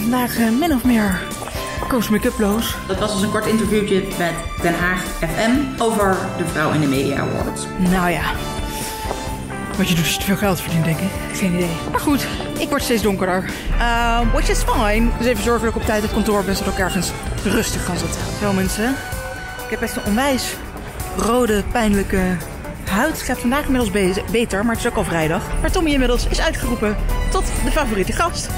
Vandaag uh, min of meer Koos Make-uploos. Dat was dus een kort interviewtje met Den Haag FM over de Vrouw in de Media Awards. Nou ja, wat je doet is te veel geld verdienen, denk ik. Geen idee. Maar goed, ik word steeds donkerder. Uh, which is fine. Dus even zorgen dat ik op tijd op kantoor ben, zodat ik ergens rustig kan zitten. Zo mensen, ik heb echt een onwijs rode, pijnlijke huid. Het gaat vandaag inmiddels beter, maar het is ook al vrijdag. Maar Tommy inmiddels is uitgeroepen tot de favoriete gast.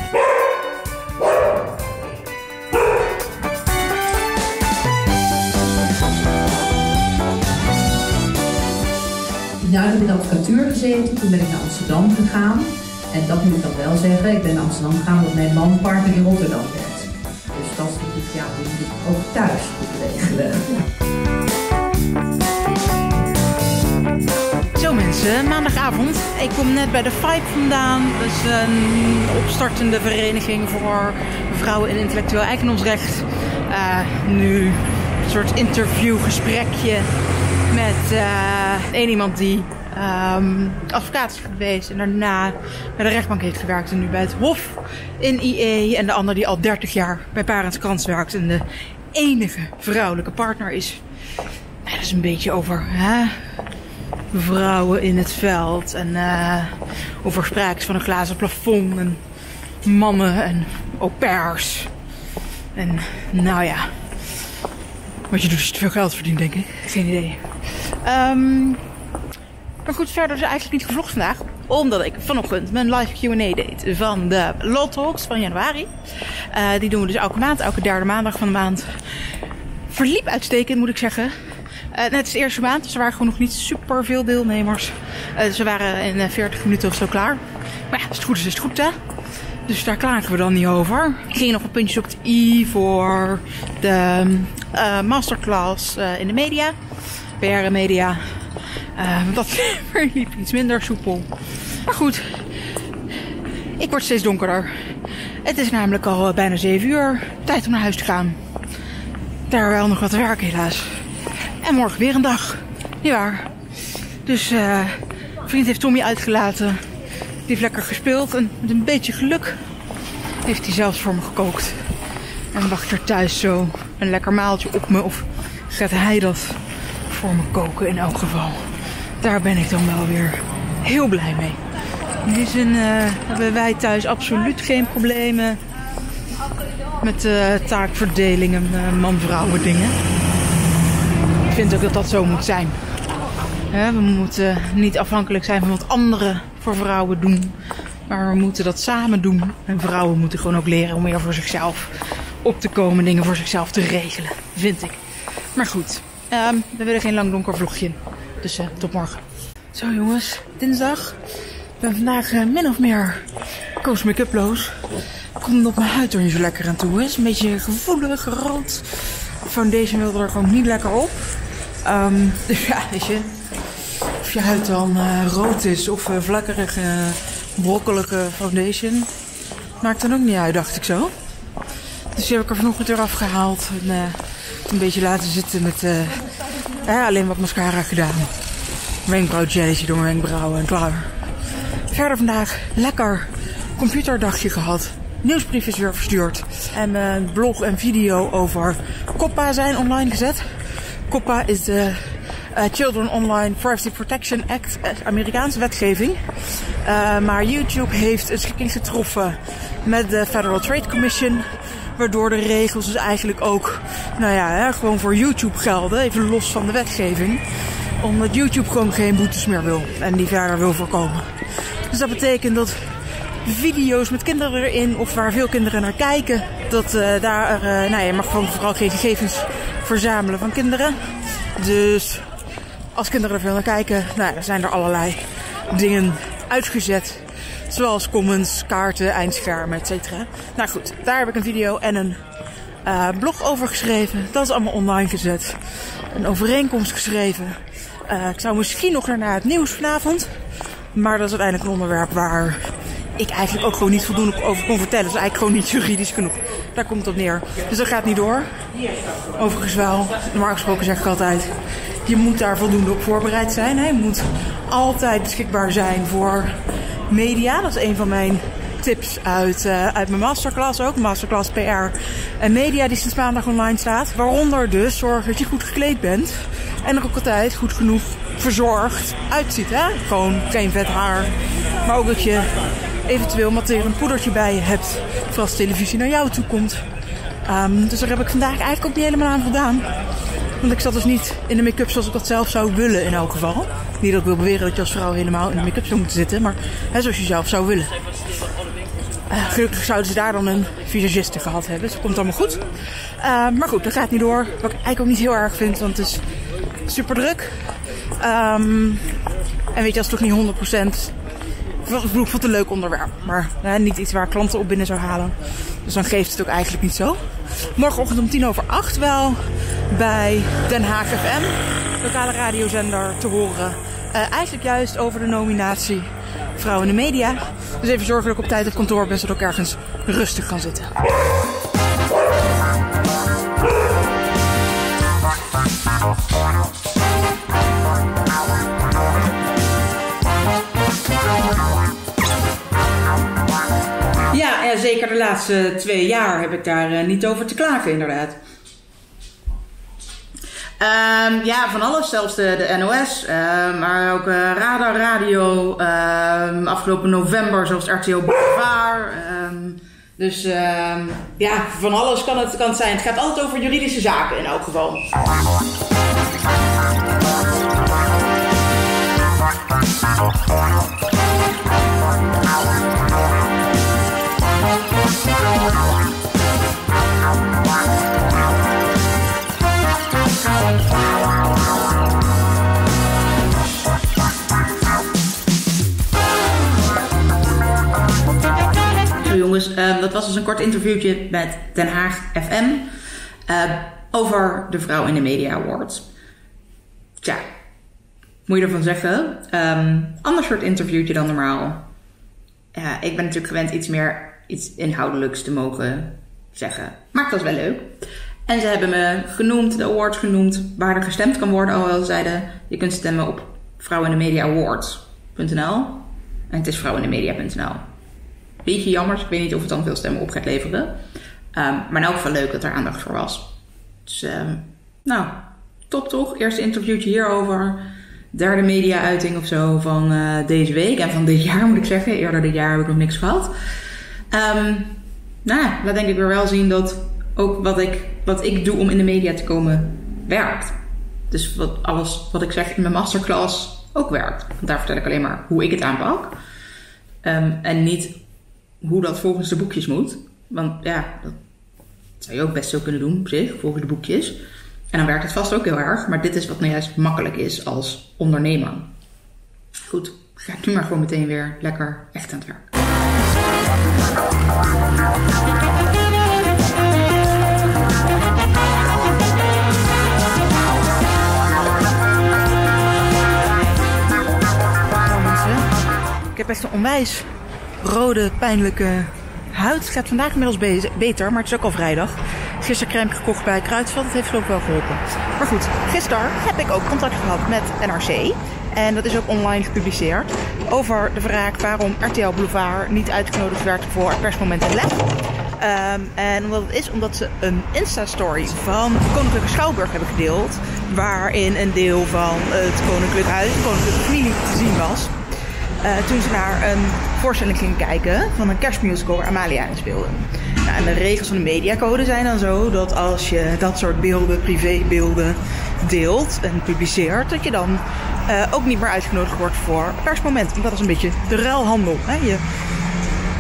Ik heb in de advocatuur gezeten. Toen ben ik naar Amsterdam gegaan. En dat moet ik dan wel zeggen. Ik ben naar Amsterdam gegaan omdat mijn man partner in Rotterdam werd. Dus dat is natuurlijk, ja, die moet ik ook thuis goed regelen. Zo mensen, maandagavond. Ik kom net bij de Five vandaan. Dat is een opstartende vereniging voor vrouwen in intellectueel eigendomsrecht. Uh, nu een soort interviewgesprekje met uh, één iemand die um, advocaat is geweest en daarna bij de rechtbank heeft gewerkt en nu bij het Hof in IE. En de ander die al 30 jaar bij Parents Krans werkt en de enige vrouwelijke partner is. Dat is een beetje over hè, vrouwen in het veld en uh, over sprake van een glazen plafond en mannen en au pairs. En nou ja, wat je doet is te veel geld verdienen, denk ik. Geen idee. Um, maar goed, verder is eigenlijk niet gevlogd vandaag. Omdat ik vanochtend mijn live Q&A deed van de Law Talks van januari. Uh, die doen we dus elke maand, elke derde maandag van de maand. Verliep uitstekend, moet ik zeggen. Uh, net is de eerste maand, dus er waren gewoon nog niet super veel deelnemers. Ze waren in 40 minuten of zo klaar. Maar ja, als het goed is, is het goed hè. Dus daar klagen we dan niet over. Ik ging nog een puntjes op het i voor de masterclass in de media. PR media. Uh, dat verliep iets minder soepel. Maar goed, ik word steeds donkerder. Het is namelijk al eh, bijna 7 uur. Tijd om naar huis te gaan. Daar wel nog wat werk helaas. En morgen weer een dag. waar. Dus vriend heeft Tommy uitgelaten. Die heeft lekker gespeeld. En met een beetje geluk heeft hij zelfs voor me gekookt. En wacht er thuis zo een lekker maaltje op me. Of gaat hij dat voor me koken in elk geval. Daar ben ik dan wel weer heel blij mee. In die zin uh, hebben wij thuis absoluut geen problemen met uh, taakverdeling en uh, man-vrouwen dingen. Ik vind ook dat dat zo moet zijn. we moeten niet afhankelijk zijn van wat anderen voor vrouwen doen. Maar we moeten dat samen doen. En vrouwen moeten gewoon ook leren om meer voor zichzelf op te komen. Dingen voor zichzelf te regelen. Vind ik. Maar goed, um, we willen geen lang donker vlogje. Dus uh, tot morgen. Zo jongens, dinsdag. Ik ben vandaag uh, min of meer koos make-uploos. Komt op mijn huid er niet zo lekker aan toe. Is een beetje gevoelig, rood. Foundation wilde er gewoon niet lekker op. Dus ja, weet je. Je huid dan uh, rood is of uh, vlakkerige, brokkelige foundation. Maakt dan ook niet uit, dacht ik zo. Dus die heb ik er vanochtend weer afgehaald. En een beetje laten zitten met alleen wat mascara gedaan. Wenkbrauwjelletje door mijn wenkbrauwen en klaar. Verder vandaag lekker computerdagje gehad. Nieuwsbrief is weer verstuurd. En blog en video over COPPA zijn online gezet. COPPA is de uh, Children Online Privacy Protection Act, uh, Amerikaanse wetgeving. Uh, maar YouTube heeft een schikking getroffen met de Federal Trade Commission. Waardoor de regels dus eigenlijk ook, nou ja, hè, gewoon voor YouTube gelden. Even los van de wetgeving. Omdat YouTube gewoon geen boetes meer wil. En die verder wil voorkomen. Dus dat betekent dat video's met kinderen erin, of waar veel kinderen naar kijken, dat daar, uh, nou je mag gewoon vooral geen gegevens verzamelen van kinderen. Dus als kinderen er veel naar kijken, nou, zijn er allerlei dingen uitgezet Zoals comments, kaarten, eindschermen, etc. Nou goed, daar heb ik een video en een uh, blog over geschreven. Dat is allemaal online gezet. Een overeenkomst geschreven. Uh, ik zou misschien nog naar het nieuws vanavond. Maar dat is uiteindelijk een onderwerp waar ik eigenlijk ook gewoon niet voldoende over kon vertellen. Dat is eigenlijk gewoon niet juridisch genoeg. Daar komt het op neer. Dus dat gaat niet door. Overigens wel, normaal gesproken zeg ik altijd... je moet daar voldoende op voorbereid zijn. Hè? Je moet altijd beschikbaar zijn voor media. Dat is een van mijn tips uit, uh, uit mijn masterclass ook. Masterclass PR en media die sinds maandag online staat. Waaronder dus zorg dat je goed gekleed bent. En er ook altijd goed genoeg verzorgd uitziet. Hè? Gewoon geen vet haar. Maar ook dat je eventueel een poedertje bij je hebt. Voor als televisie naar jou toe komt. Um, dus daar heb ik vandaag eigenlijk ook niet helemaal aan voldaan. Want ik zat dus niet in de make-up zoals ik dat zelf zou willen in elk geval. Niet dat ik wil beweren dat je als vrouw helemaal in de make-up zou moeten zitten. Maar hè, zoals je zelf zou willen. Uh, gelukkig zouden ze daar dan een visagiste gehad hebben. Dus dat komt allemaal goed. Uh, maar goed, dat gaat niet door. Wat ik eigenlijk ook niet heel erg vind. Want het is super druk. Um, en weet je, als het toch niet 100% ik vond het een leuk onderwerp, maar niet iets waar klanten op binnen zou halen. Dus dan geeft het ook eigenlijk niet zo. Morgenochtend om tien over acht wel bij Den Haag FM, lokale radiozender, te horen. Uh, eigenlijk juist over de nominatie Vrouwen in de Media. Dus even zorgen dat ik op tijd op kantoor ben, zodat ik ergens rustig kan zitten. Zeker de laatste twee jaar heb ik daar uh, niet over te klagen, inderdaad. Um, ja, van alles. Zelfs de, NOS, uh, maar ook uh, Radar Radio. Uh, afgelopen november zelfs RTO Boulevard. Dus ja, van alles kan het, kan zijn. Het gaat altijd over juridische zaken in elk geval. Dat was dus een kort interviewtje met Den Haag FM uh, over de Vrouw in de Media Awards. Tja, moet je ervan zeggen? Um, ander soort interviewtje dan normaal. Ik ben natuurlijk gewend iets meer iets inhoudelijks te mogen zeggen. Maar het was wel leuk. En ze hebben me genoemd, de awards genoemd, waar er gestemd kan worden. Alhoewel ze zeiden, je kunt stemmen op vrouwenindemediaawards.nl. En het is vrouwendemedia.nl. Beetje jammer, ik weet niet of het dan veel stemmen op gaat leveren. Um, maar in elk geval leuk dat er aandacht voor was. Dus, um, nou, top toch? Eerste interviewtje hierover. Derde media-uiting of zo van uh, deze week. En van dit jaar moet ik zeggen. Eerder dit jaar heb ik nog niks gehad. Um, nou, laat denk ik weer wel zien dat ook wat ik, wat ik doe om in de media te komen werkt. Dus wat, alles wat ik zeg in mijn masterclass ook werkt. Daar vertel ik alleen maar hoe ik het aanpak. En niet hoe dat volgens de boekjes moet. Want ja, dat zou je ook best zo kunnen doen op zich, volgens de boekjes. En dan werkt het vast ook heel erg. Maar dit is wat nou juist makkelijk is als ondernemer. Goed, ga ik nu maar gewoon meteen weer lekker echt aan het werk. Ik heb echt een onwijs rode, pijnlijke huid. Gaat vandaag inmiddels beter, maar het is ook al vrijdag. Gisteren crème gekocht bij Kruidvat. Dat heeft geloof ik wel geholpen. Maar goed, gisteren heb ik ook contact gehad met NRC. En dat is ook online gepubliceerd. Over de vraag waarom RTL Boulevard niet uitgenodigd werd voor het persmoment in. Um, en omdat het is omdat ze een Insta-story van Koninklijke Schouwburg hebben gedeeld. Waarin een deel van het Koninklijk Huis, de Koninklijke Familie te zien was. Uh, toen ze naar een voorstelling gingen kijken van een kerstmusical waar Amalia in. Nou, en de regels van de mediacode zijn dan zo dat als je dat soort beelden, privébeelden, deelt en publiceert, dat je dan uh, ook niet meer uitgenodigd wordt voor persmoment. Want dat is een beetje de ruilhandel. Hè? Je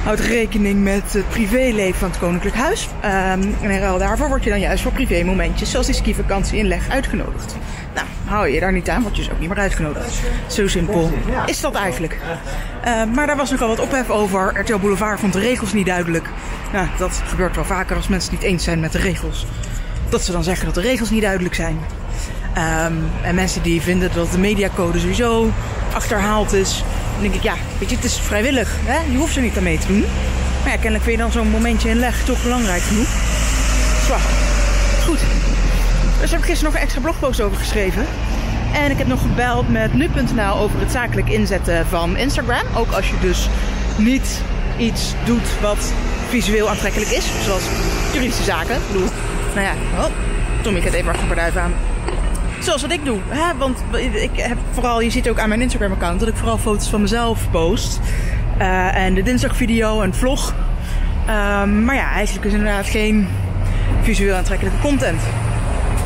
houdt rekening met het privéleven van het Koninklijk Huis. Um, en daarvoor word je dan juist voor privémomentjes, zoals die skivakantie in Leg, uitgenodigd. Nou, hou je daar niet aan, word je dus ook niet meer uitgenodigd. Zo simpel is dat eigenlijk. Uh, maar daar was nogal wat ophef over. RTL Boulevard vond de regels niet duidelijk. Nou, dat gebeurt wel vaker als mensen niet eens zijn met de regels. Dat ze dan zeggen dat de regels niet duidelijk zijn. Um, en mensen die vinden dat de mediacode sowieso achterhaald is. Dan denk ik, ja, weet je, het is vrijwillig. Hè? Je hoeft er niet aan mee te doen. Maar ja, kennelijk vind je dan zo'n momentje in leg toch belangrijk genoeg. Zwaar. Goed. Dus heb ik gisteren nog een extra blogpost over geschreven. En ik heb nog gebeld met nu.nl over het zakelijk inzetten van Instagram. Ook als je dus niet iets doet wat visueel aantrekkelijk is. Zoals juridische zaken. Ik bedoel, nou ja, oh, Tom, ik het even achter duif aan. Zoals wat ik doe. Hè? Want ik heb vooral, je ziet ook aan mijn Instagram account dat ik vooral foto's van mezelf post. Uh, en de dinsdagvideo en vlog. Um, maar ja, eigenlijk is inderdaad geen visueel aantrekkelijke content.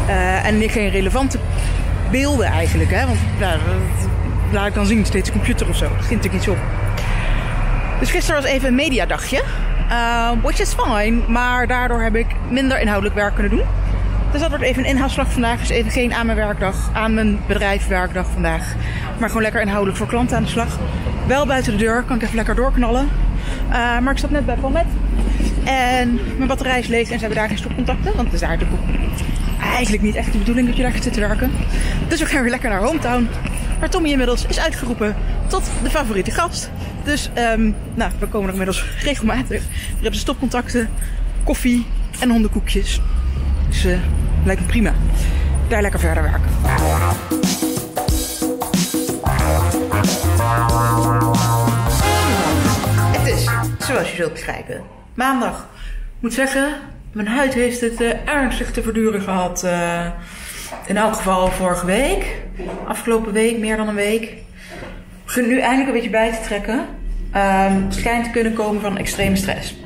Uh, en geen relevante beelden eigenlijk. Hè? Want laat ik dan zien, steeds computer of zo. Dat ging natuurlijk niet op. Dus gisteren was even een mediadagje. Uh, which is fine, maar daardoor heb ik minder inhoudelijk werk kunnen doen. Dus dat wordt even een inhaalslag vandaag. Dus even geen aan mijn werkdag, aan mijn bedrijf werkdag vandaag. Maar gewoon lekker inhoudelijk voor klanten aan de slag. Wel buiten de deur, kan ik even lekker doorknallen. Uh, maar ik zat net bij Palmet. En mijn batterij is leeg en ze hebben daar geen stopcontacten. Want het is daar natuurlijk eigenlijk niet echt de bedoeling dat je daar gaat zitten werken. Dus we gaan weer lekker naar Hometown. Waar Tommy inmiddels is uitgeroepen tot de favoriete gast. Dus um, nou, we komen er inmiddels regelmatig. We hebben stopcontacten, koffie en hondenkoekjes. Dus uh, lijkt me prima. Daar lekker verder werken. Het is, zoals je zult begrijpen, maandag. Ik moet zeggen, mijn huid heeft het uh, ernstig te verduren gehad. Uh, in elk geval vorige week. Afgelopen week, meer dan een week. Begin nu eindelijk een beetje bij te trekken. Um, het schijnt te kunnen komen van extreme stress.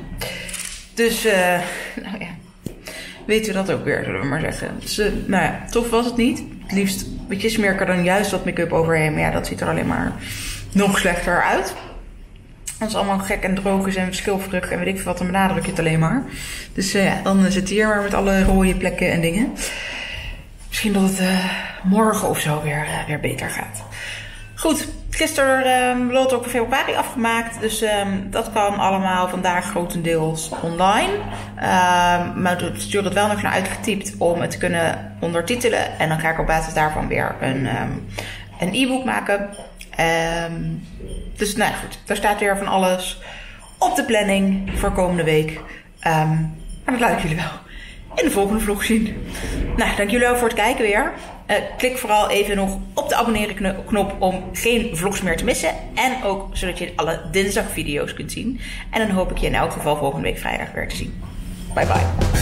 Dus, uh, nou ja. Weten we dat ook weer, zullen we maar zeggen. Dus, nou ja, tof was het niet. Het liefst wat je smerker dan juist wat make-up overheen. Maar ja, dat ziet er alleen maar nog slechter uit. Als het allemaal gek en droog is en schilfrug en weet ik veel wat, dan benadruk je het alleen maar. Dus uh, ja, dan zit hier maar met alle rode plekken en dingen. Misschien dat het uh, morgen of zo weer, uh, weer beter gaat. Goed, gisteren lot ook februari afgemaakt. Dus um, dat kan allemaal vandaag grotendeels online. Um, maar ik stuur het wel nog naar uitgetypt om het te kunnen ondertitelen. En dan ga ik op basis daarvan weer een, een e-book maken. Dus nou goed, daar staat weer van alles op de planning voor komende week. maar dat laat ik jullie wel in de volgende vlog zien. Nou, dank jullie wel voor het kijken weer. Uh, klik vooral even nog op de abonneren knop om geen vlogs meer te missen. En ook zodat je alle dinsdag video's kunt zien. En dan hoop ik je in elk geval volgende week vrijdag weer te zien. Bye bye.